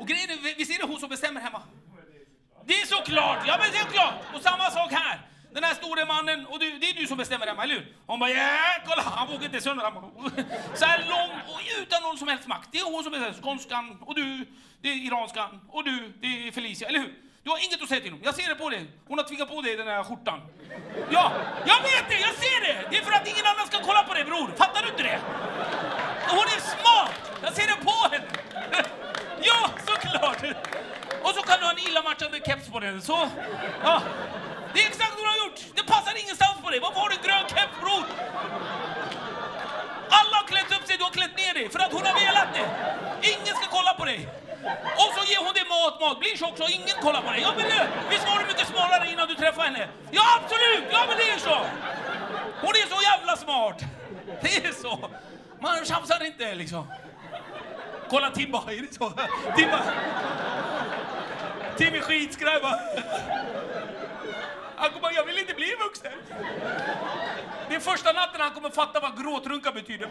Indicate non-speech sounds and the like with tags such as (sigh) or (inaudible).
Och grejen är, visst är det hon som bestämmer hemma? Det är såklart! Ja men det är klart! Och samma sak här. Den här store mannen, och du, det är du som bestämmer hemma, eller hur? Hon bara ja, kolla, han vågar inte sönder. Han bara, (laughs) så här lång och utan någon som helst makt. Det är hon som bestämmer. Skånskan, och du, det är iranskan, och du, det är Felicia, eller hur? Du har inget att säga till honom. Jag ser det på dig. Hon har tvingat på dig den här skjortan. Ja, jag vet det, jag ser det! Det är för att ingen annan ska kolla på dig bror. Fattar du inte det? Och hon är smart! Jag ser det på henne! Ja, såklart! Och så kan du ha keps på den. Så, ja. Det är exakt vad du har gjort! Det passar ingenstans på dig. Varför har du grön keps bror? Alla har klätt upp sig, du har klätt ner dig för att hon har velat det. Ingen ska kolla på dig. Och så ger hon dig mat, mat. Blir tjock så ingen kollar på dig. Ja men det, visst var du mycket smalare innan du träffade henne? Ja absolut, ja men det är så. Hon är så jävla smart. (laughs) Det är så. Man tjafsar inte liksom. Kolla Timba, är det så? Timba. Tim är skitskraj va? Han kommer, jag vill inte bli vuxen. Det är första natten han kommer fatta vad gråtrunka betyder.